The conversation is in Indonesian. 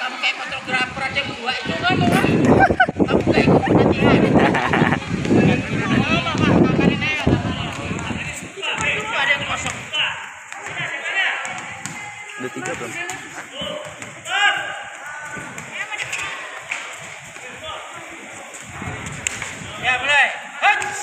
kamu kayak fotografer aja berdua itu kamu kan? kamu kayak gitu, ikut latihan ya. ya. Mulai. Hats.